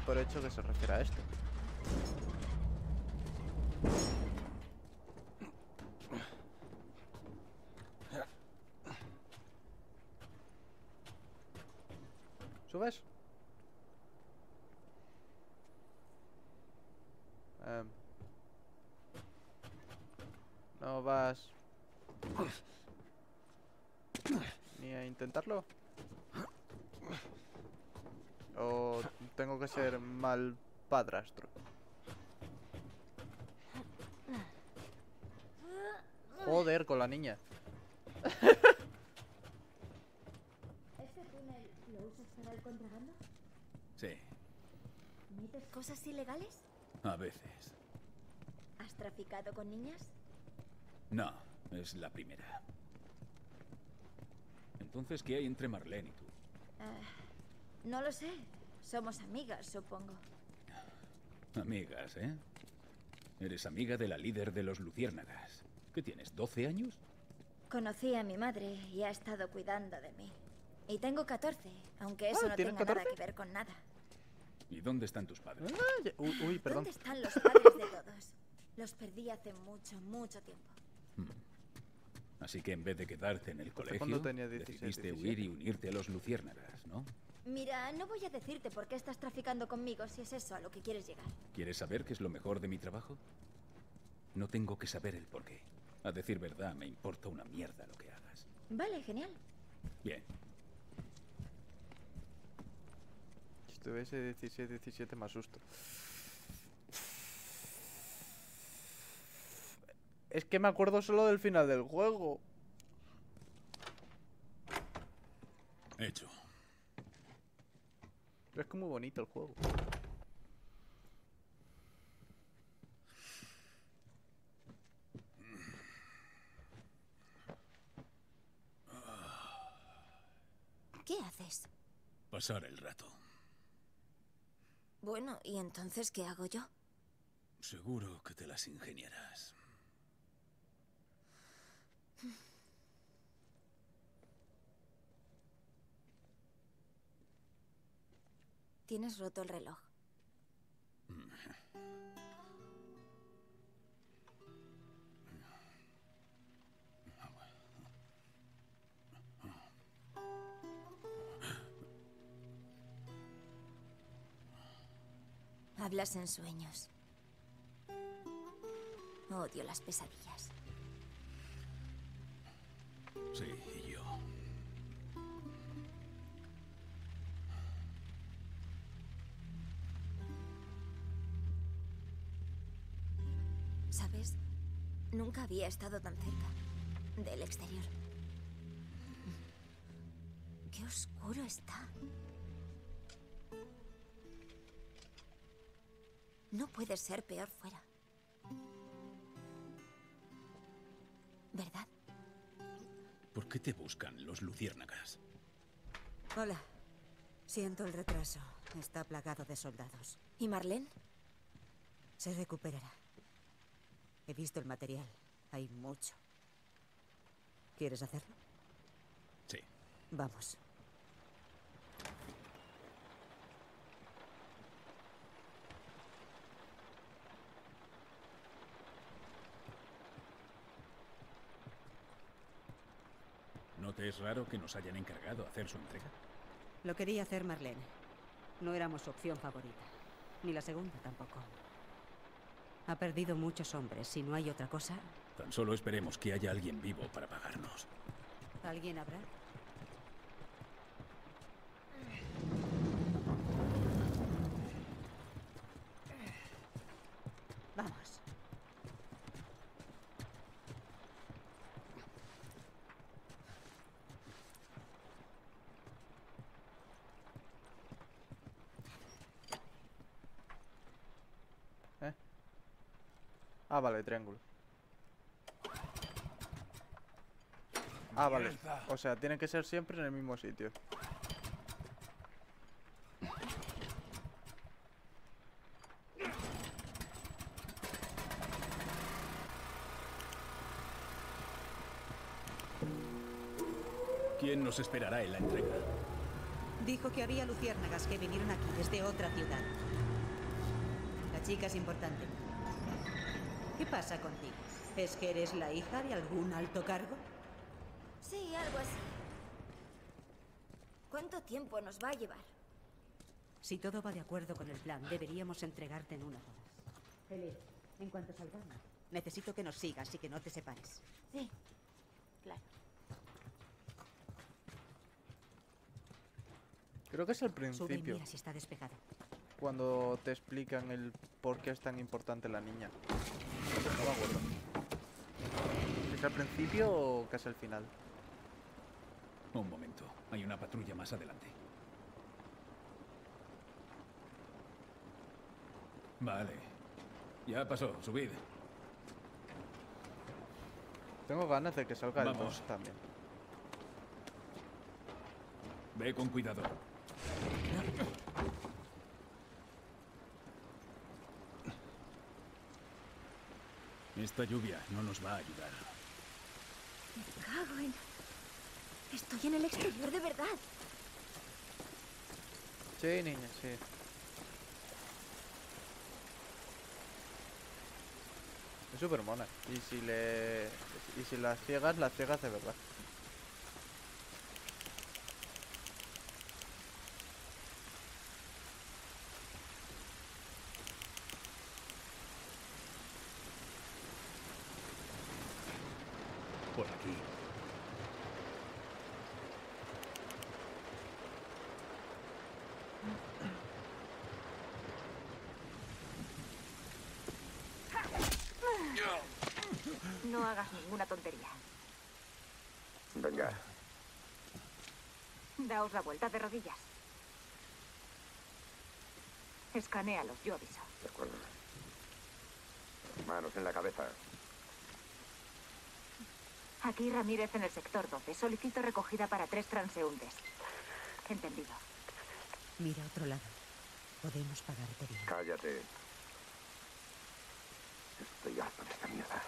por hecho que se refiere a esto. ¿Subes? Em. no vas ni a intentarlo. O tengo que ser mal padrastro. Joder, con la niña. ¿Este túnel lo usas para el contrabando? Sí, ¿Metes cosas ilegales? a veces. ¿Has traficado con niñas? No, es la primera. Entonces, ¿qué hay entre Marlene y tú? No lo sé. Somos amigas, supongo. Amigas, ¿eh? Eres amiga de la líder de los luciérnagas. ¿Qué tienes, 12 años? Conocí a mi madre y ha estado cuidando de mí. Y tengo 14, aunque eso Ah, no ¿tienes tenga nada 14? que ver con nada. ¿Y dónde están tus padres? Ah, Uy, uy, perdón. ¿Dónde están los padres de todos? Los perdí hace mucho, mucho tiempo. Así que en vez de quedarte en el colegio, tenía 16, decidiste 17. huir y unirte a los luciérnagas, ¿no? Mira, no voy a decirte por qué estás traficando conmigo si es eso a lo que quieres llegar. ¿Quieres saber qué es lo mejor de mi trabajo? No tengo que saber el porqué. A decir verdad, me importa una mierda lo que hagas. Vale, genial. Bien, Si tuviese 16, 17 más susto. Es que me acuerdo solo del final del juego. hecho. Pero es muy bonito el juego. ¿Qué haces? Pasar el rato. Bueno, ¿y entonces qué hago yo? Seguro que te las ingeniarás. Tienes roto el reloj. Hablas en sueños. Odio las pesadillas. Sí, Nunca había estado tan cerca del exterior. Qué oscuro está. No puede ser peor fuera. ¿Verdad? ¿Por qué te buscan los luciérnagas? Hola. Siento el retraso. Está plagado de soldados. ¿Y Marlene? Se recuperará. He visto el material. Hay mucho. ¿Quieres hacerlo? Sí. Vamos. ¿No te es raro que nos hayan encargado hacer su entrega? Lo quería hacer Marlene. No éramos su opción favorita. Ni la segunda tampoco. Ha perdido muchos hombres. Si no hay otra cosa, Tan solo esperemos que haya alguien vivo para pagarnos. ¿alguien habrá? Vamos. Ah, vale, triángulo. O sea, tiene que ser siempre en el mismo sitio. ¿Quién nos esperará en la entrega? Dijo que había luciérnagas que vinieron aquí desde otra ciudad. La chica es importante. ¿Qué pasa contigo? ¿Es que eres la hija de algún alto cargo? Sí, algo así. ¿Cuánto tiempo nos va a llevar? Si todo va de acuerdo con el plan, deberíamos entregarte en unas horas. Ellie, en cuanto salgamos, necesito que nos sigas y que no te separes. Sí, claro. Creo que es al Sube y principio, mira si está despejado. cuando te explican el por qué es tan importante la niña. No me acuerdo. ¿Es al principio o casi al final? Un momento. Hay una patrulla más adelante. Vale. Ya pasó. Subid. Tengo ganas de que salga el Vamos. boss también. Ve con cuidado. Esta lluvia no nos va a ayudar. Me cago en... Estoy en el exterior de verdad. Sí, niña, sí. Es súper mona. Y si le... Y si las ciegas, las ciegas de verdad. Por aquí. Hagas ninguna tontería. Venga, Daos la vuelta de rodillas. Escanéalos, yo aviso. de acuerdo. Manos en la cabeza. Aquí Ramírez en el sector 12. Solicito recogida para tres transeúntes. Entendido. Mira a otro lado. Podemos pagarte bien. Cállate. Estoy harto de esta mierda.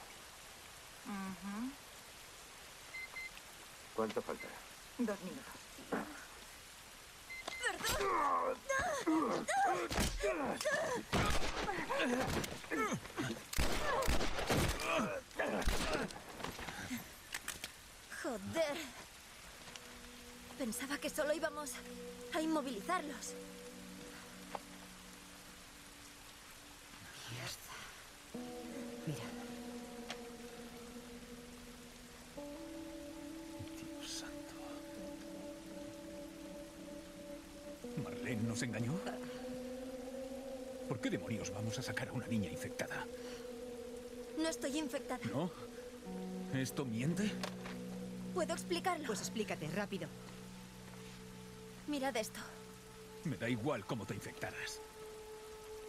¿Cuánto falta? Dos minutos. Joder. Pensaba que solo íbamos a inmovilizarlos. Nos engañó? ¿Por qué demonios vamos a sacar a una niña infectada? No estoy infectada. ¿No? ¿Esto miente? ¿Puedo explicarlo? pues explícate, rápido. Mirad esto. Me da igual cómo te infectaras.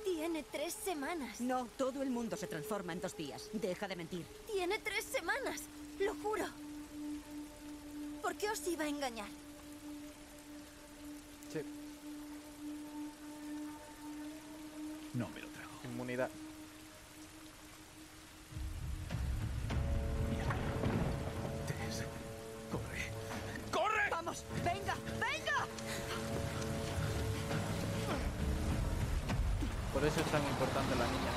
Tiene tres semanas. No, todo el mundo se transforma en dos días. Deja de mentir. Tiene tres semanas. Lo juro. ¿Por qué os iba a engañar? No me lo trago. inmunidad. Mierda. Tess, corre. ¡Corre! ¡Vamos! ¡Venga! ¡Venga! Por eso es tan importante la niña.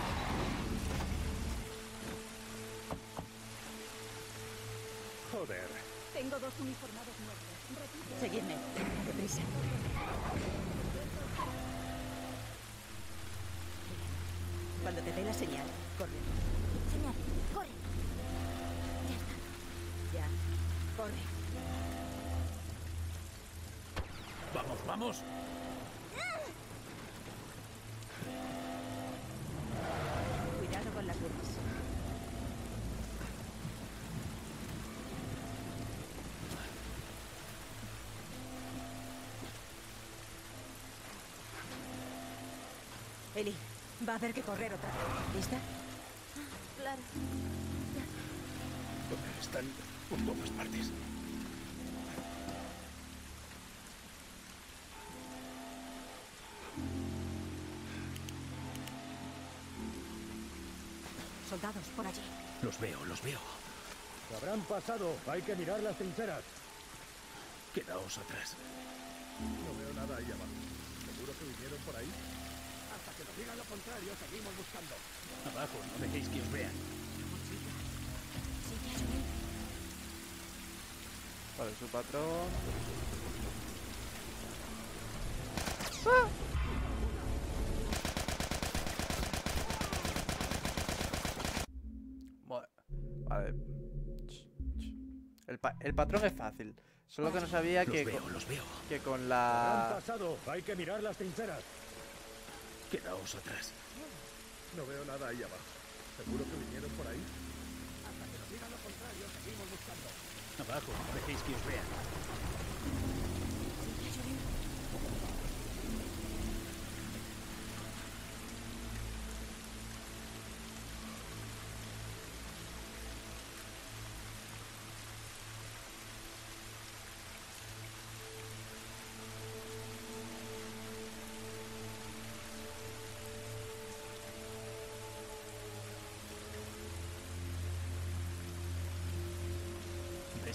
Joder. Tengo dos uniformados muertos. Seguidme. Deprisa. Cuando te dé la señal, corre. Señal, corre. Ya está. Ya. Corre. Vamos, vamos. Cuidado con las burras. Eli, va a haber que correr otra vez. ¿Lista? Claro. Están por todas partes. Soldados, por allí. Los veo, los veo. Se habrán pasado. Hay que mirar las trincheras. Quedaos atrás. No veo nada. nada ahí abajo. ¿Seguro que vinieron por ahí? Digan lo contrario, seguimos buscando. Abajo, no dejéis que os vean. Vale, su patrón. Bueno, Vale. El, pa- el patrón es fácil. Solo que no sabía Los que, veo, con, los veo. que con Han la... pasado, hay que mirar las trincheras. Quedaos atrás. No veo nada ahí abajo. ¿Seguro que vinieron por ahí? Hasta que nos digan lo contrario, seguimos buscando. Abajo, no dejéis que os vean.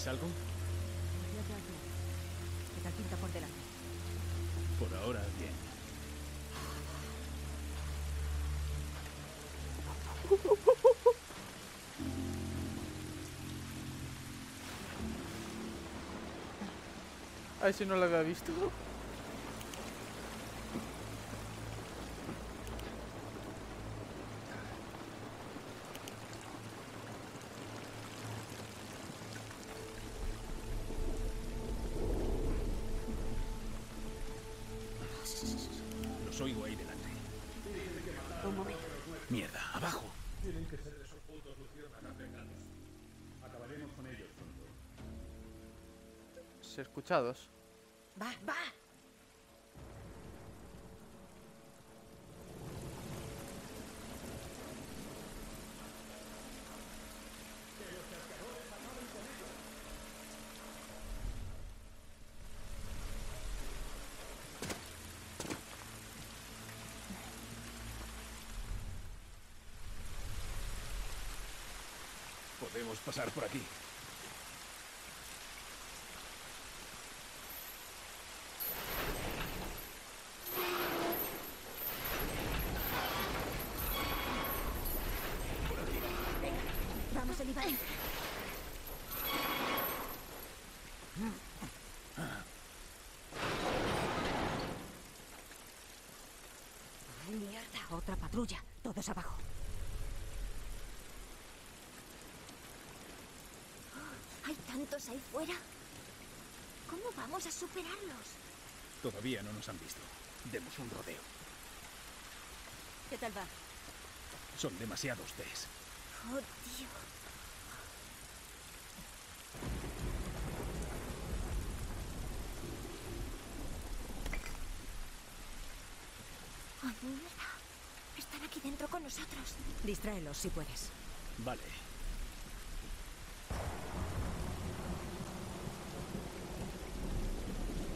¿Ves algo? Por? Por ahora, bien. Ay, si no lo había visto. Va, va. Podemos pasar por aquí. Oliver. Ay, mierda. Otra patrulla. Todos abajo. Hay tantos ahí fuera. ¿Cómo vamos a superarlos? Todavía no nos han visto. Demos un rodeo. ¿Qué tal va? Son demasiados Ts. Oh, tío. ¡Ay, mierda! Están aquí dentro con nosotros. Distráelos si puedes. Vale.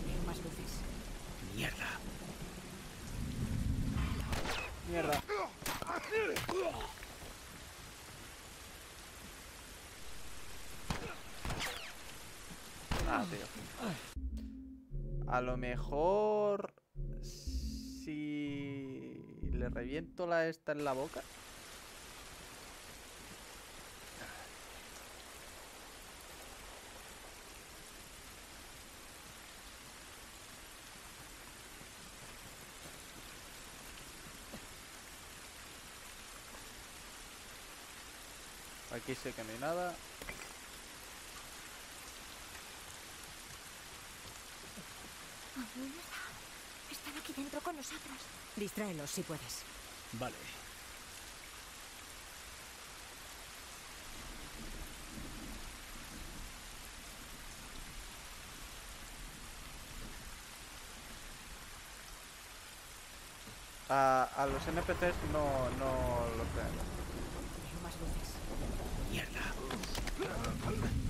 Veo más luces. Mierda. Mierda. Ah, tío. A lo mejor... reviento la esta en la boca. Aquí sé que no hay nada. Aquí dentro con nosotros. Distráelos si puedes. Vale. A, a los NPCs no, no los tenemos. Veo más luces. Mierda.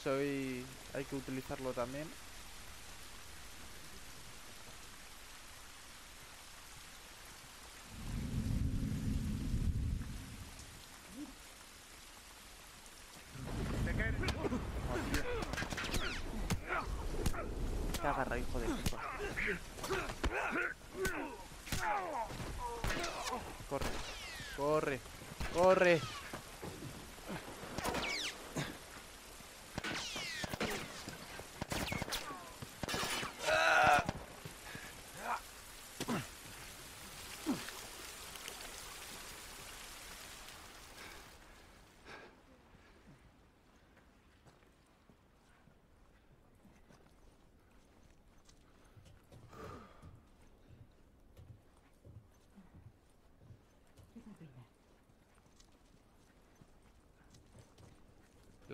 Eso hoy hay que utilizarlo también. agarra, hijo de puta. Corre, corre, corre.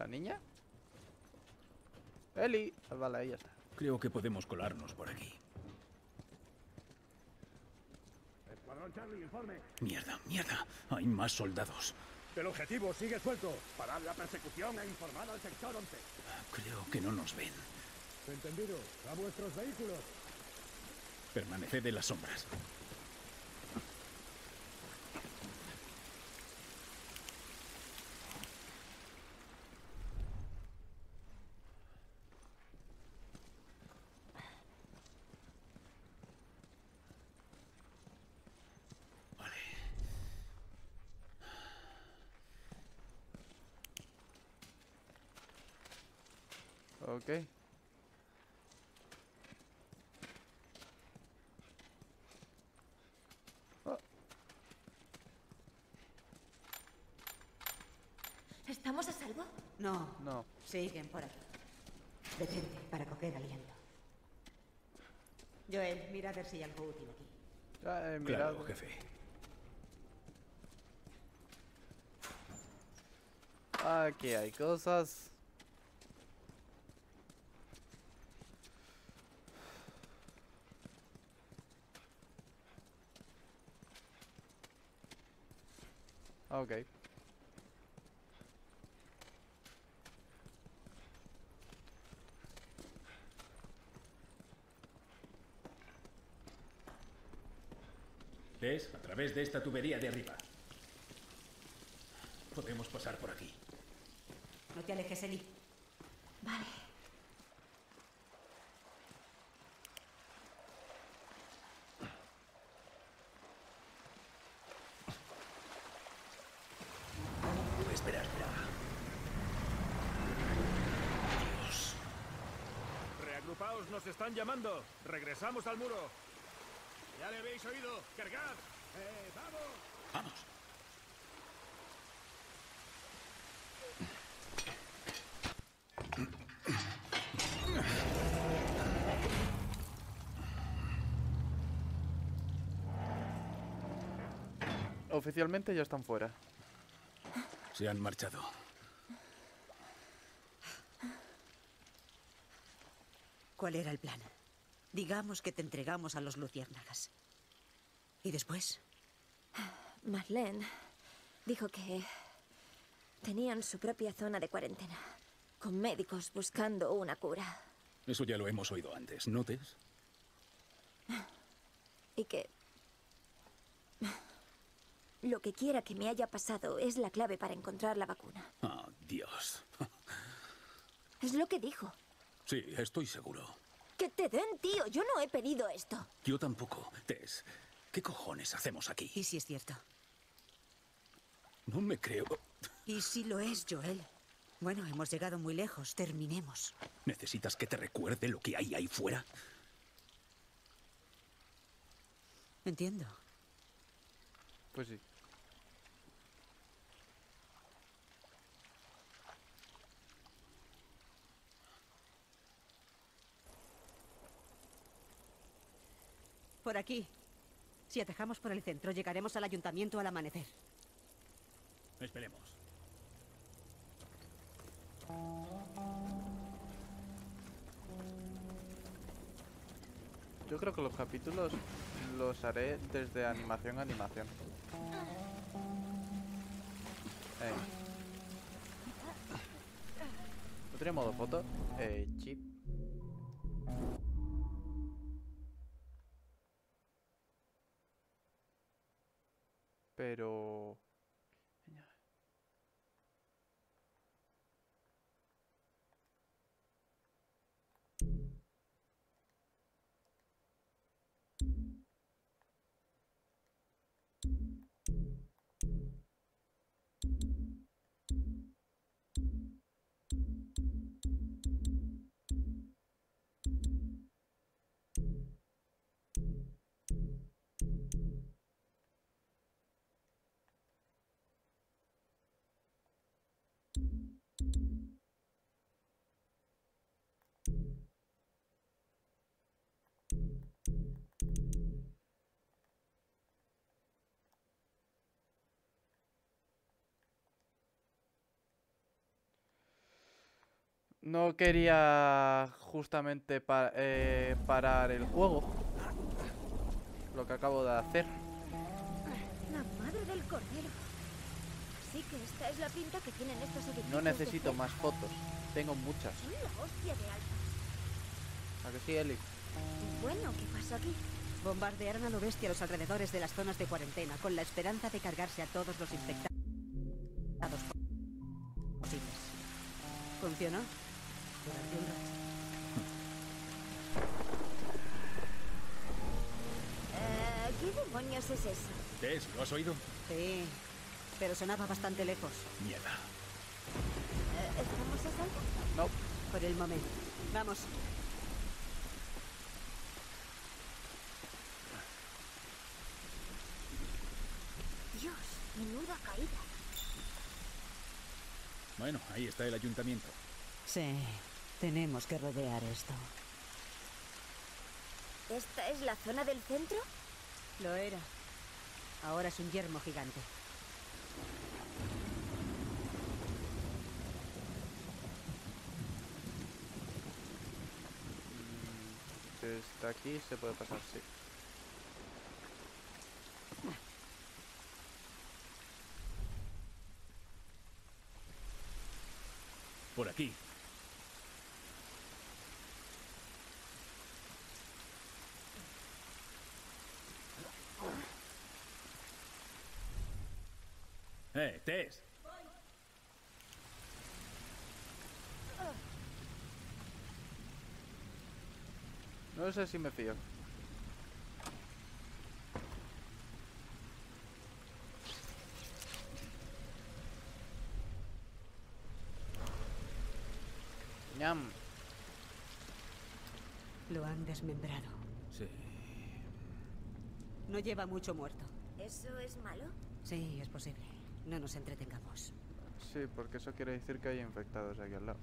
¿La niña? Eli. Vale, ahí está. Creo que podemos colarnos por aquí. Escuadrón Charlie, informe. Mierda, mierda. Hay más soldados. El objetivo sigue suelto. Parad la persecución e informad al sector 11. Creo que no nos ven. Entendido. A vuestros vehículos. Permaneced en las sombras. Ok. ¿Estamos a salvo? No, no. siguen por aquí. Detente para coger aliento. Joel, mira a ver si hay algo útil aquí. Ya he mirado. Claro, jefe. Aquí hay cosas. Ok. ¿Ves? A través de esta tubería de arriba. Podemos pasar por aquí. No te alejes, Eli. Vale. Espera, espera. Dios. Reagrupaos, nos están llamando. Regresamos al muro. ¿Ya le habéis oído? ¡Cargad! ¡Eh, vamos! Vamos. Oficialmente ya están fuera. Se han marchado. ¿Cuál era el plan? Digamos que te entregamos a los luciérnagas. ¿Y después? Marlene dijo que tenían su propia zona de cuarentena, con médicos buscando una cura. Eso ya lo hemos oído antes, ¿notes? Y que... Lo que quiera que me haya pasado es la clave para encontrar la vacuna. Ah, Dios. Es lo que dijo. Sí, estoy seguro. Que te den, tío. Yo no he pedido esto. Yo tampoco. Tess, ¿qué cojones hacemos aquí? ¿Y si es cierto? No me creo. ¿Y si lo es, Joel? Bueno, hemos llegado muy lejos. Terminemos. ¿Necesitas que te recuerde lo que hay ahí fuera? Entiendo. Pues sí. Por aquí. Si atajamos por el centro, llegaremos al ayuntamiento al amanecer. Esperemos. Yo creo que los capítulos los haré desde animación a animación. Eh. ¿No tiene modo foto? Eh, chip. Pero... No quería justamente pa- eh, parar el juego. Lo que acabo de hacer. La madre del cordero. Así que esta es la pinta que tienen estos edificios. No necesito más fotos. Tengo muchas. Son la hostia de altas. ¿A que sí, Eli? Bueno, ¿qué pasó aquí? Bombardearon a lo bestia a los alrededores de las zonas de cuarentena con la esperanza de cargarse a todos los infectados posibles. ¿Funcionó? Eh, ¿Qué demonios es eso? Tess, ¿lo has oído? Sí, pero sonaba bastante lejos. Mierda. Eh, ¿Estamos a salvo? No. Por el momento. Vamos. Dios, menuda caída. Bueno, ahí está el ayuntamiento. Sí, tenemos que rodear esto. ¿Esta es la zona del centro? Lo era. Ahora es un yermo gigante. Desde aquí se puede pasar, sí. Por aquí. Eh, Tess. No sé si me fío. Ñam. Lo han desmembrado. Sí. No lleva mucho muerto. ¿Eso es malo? Sí, es posible. No nos entretengamos. Sí, porque eso quiere decir que hay infectados aquí al lado.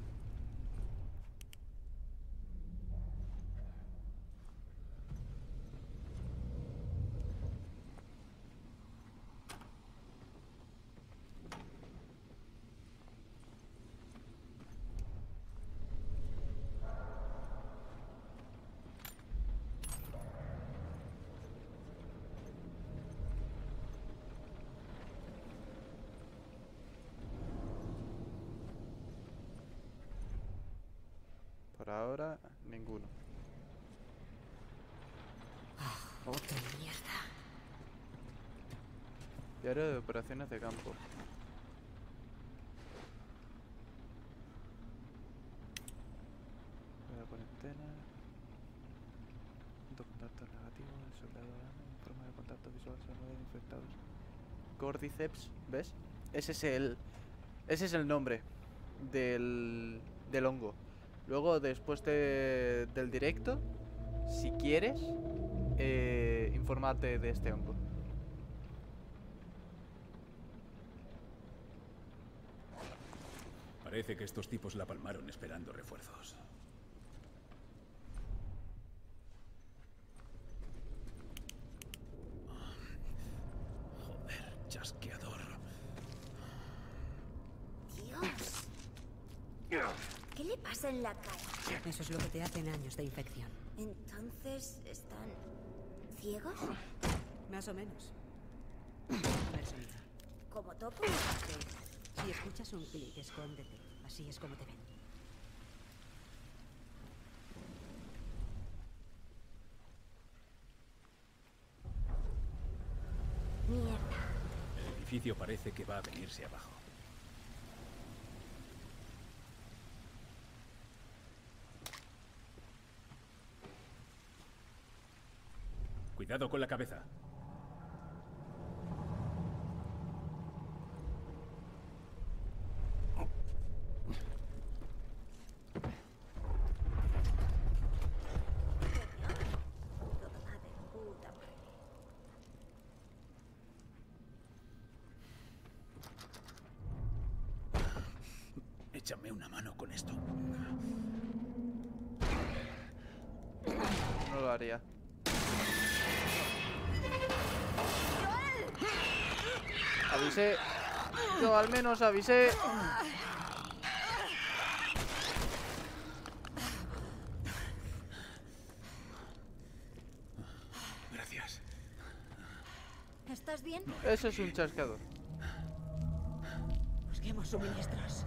Por ahora, ninguno. Otra mierda. Diario de operaciones de campo. La cuarentena. Punto de contacto negativo. El soldado. Informa de contacto visual. Se mueve infectados. Cordyceps. ¿Ves? Ese es el. Ese es el nombre del, del hongo. Luego, después de- del directo, si quieres, eh, infórmate de este hongo. Parece que estos tipos la palmaron esperando refuerzos. Joder, chasqueador. Dios. ¿Qué le pasa en la cara? Eso es lo que te hacen años de infección. Entonces, ¿están ciegos? Más o menos. A ver, sonido. ¿Como topo? Sí. Si escuchas un clic, escóndete. Así es como te ven. Mierda. El edificio parece que va a venirse abajo. Cuidado con la cabeza. os avisé. Gracias. ¿Estás bien? Ese es un chascador. Busquemos suministros.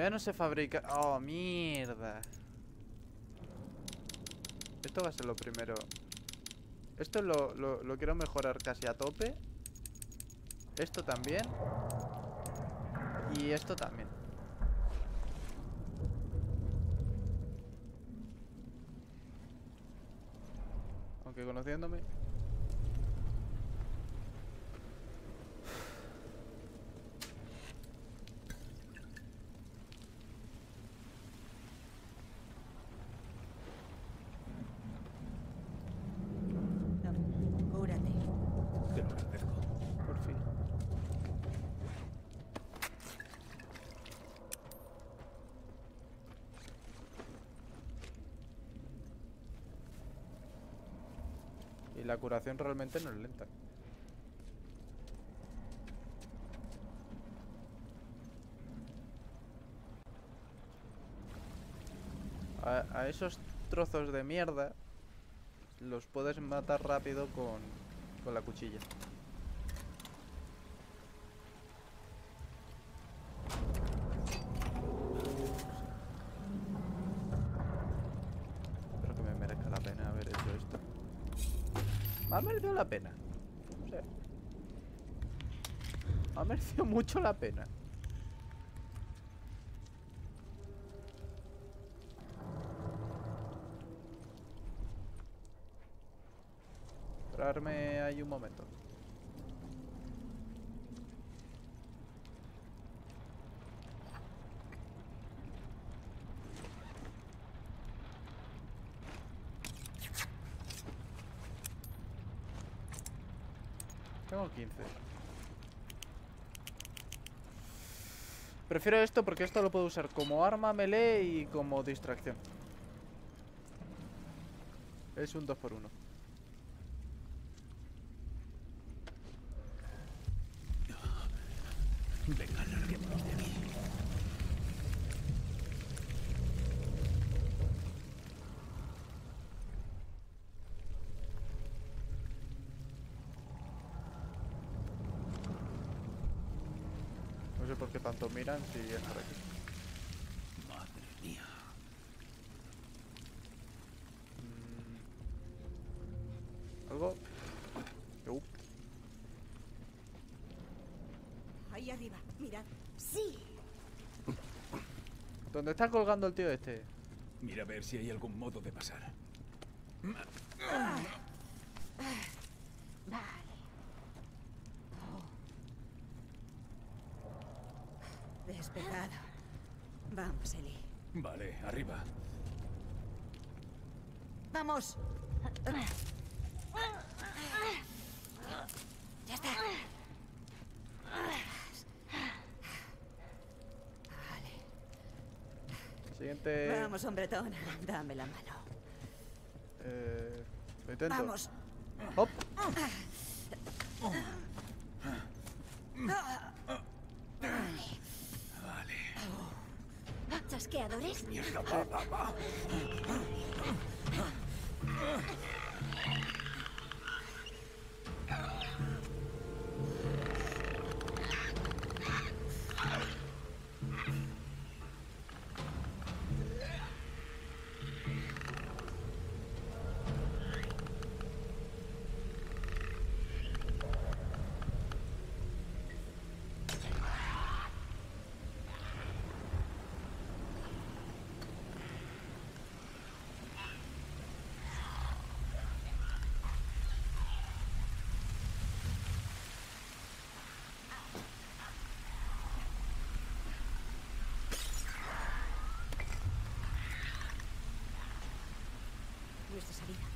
Todavía no se fabrica... Oh, mierda. Esto va a ser lo primero. Esto lo, lo, lo quiero mejorar casi a tope. Esto también. Y esto también. Aunque conociéndome... No, cúrate. Te lo agradezco. Por fin. Y la curación realmente no es lenta. A, a esos trozos de mierda los puedes matar rápido con, con la cuchilla. Espero que me merezca la pena haber hecho esto. Me ha merecido la pena. O sea, ha merecido mucho la pena. Esperarme ahí un momento. Tengo 15. Prefiero esto porque esto lo puedo usar como arma melee y como distracción. Es un 2 por 1 Venga, larguémonos de aquí. No sé por qué tanto miran si es por aquí. Madre mía. Mm. ¿Algo? Uh, Ahí arriba, mirad. Sí. ¿Dónde está colgando el tío este? Mira a ver si hay algún modo de pasar. Vale. Despejado. Vamos, Eli. Vale, arriba. ¡Vamos! Ya está. Siguiente. Vamos, hombretón. Dame la mano. Eh, lo intento. ¡Vamos! Hop. ¿Chasqueadores? Mierda. nuestra salida.